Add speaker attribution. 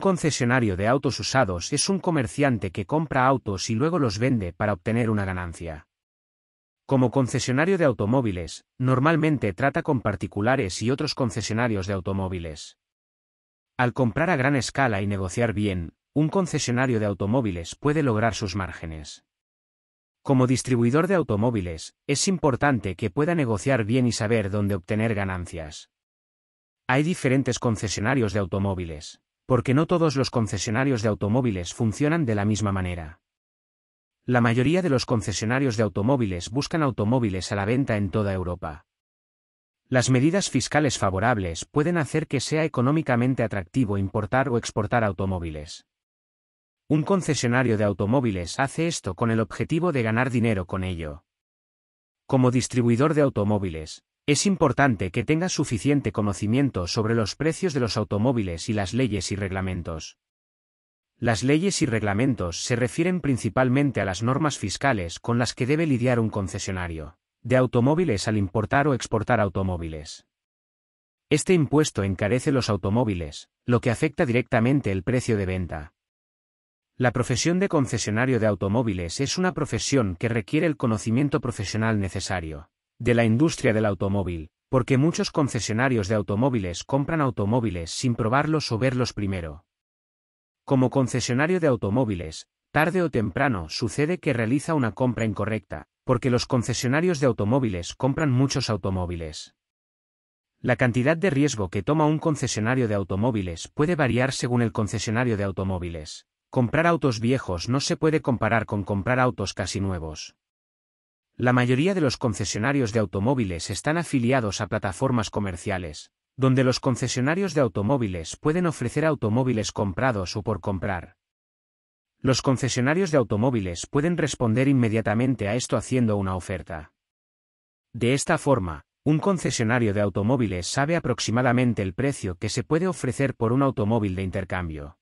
Speaker 1: concesionario de autos usados es un comerciante que compra autos y luego los vende para obtener una ganancia. Como concesionario de automóviles, normalmente trata con particulares y otros concesionarios de automóviles. Al comprar a gran escala y negociar bien, un concesionario de automóviles puede lograr sus márgenes. Como distribuidor de automóviles, es importante que pueda negociar bien y saber dónde obtener ganancias. Hay diferentes concesionarios de automóviles, porque no todos los concesionarios de automóviles funcionan de la misma manera. La mayoría de los concesionarios de automóviles buscan automóviles a la venta en toda Europa. Las medidas fiscales favorables pueden hacer que sea económicamente atractivo importar o exportar automóviles. Un concesionario de automóviles hace esto con el objetivo de ganar dinero con ello. Como distribuidor de automóviles, es importante que tenga suficiente conocimiento sobre los precios de los automóviles y las leyes y reglamentos. Las leyes y reglamentos se refieren principalmente a las normas fiscales con las que debe lidiar un concesionario de automóviles al importar o exportar automóviles. Este impuesto encarece los automóviles, lo que afecta directamente el precio de venta. La profesión de concesionario de automóviles es una profesión que requiere el conocimiento profesional necesario de la industria del automóvil, porque muchos concesionarios de automóviles compran automóviles sin probarlos o verlos primero. Como concesionario de automóviles, tarde o temprano sucede que realiza una compra incorrecta, porque los concesionarios de automóviles compran muchos automóviles. La cantidad de riesgo que toma un concesionario de automóviles puede variar según el concesionario de automóviles. Comprar autos viejos no se puede comparar con comprar autos casi nuevos. La mayoría de los concesionarios de automóviles están afiliados a plataformas comerciales, donde los concesionarios de automóviles pueden ofrecer automóviles comprados o por comprar. Los concesionarios de automóviles pueden responder inmediatamente a esto haciendo una oferta. De esta forma, un concesionario de automóviles sabe aproximadamente el precio que se puede ofrecer por un automóvil de intercambio.